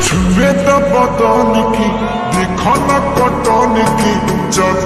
Sweet the button, Nikki, the corner button.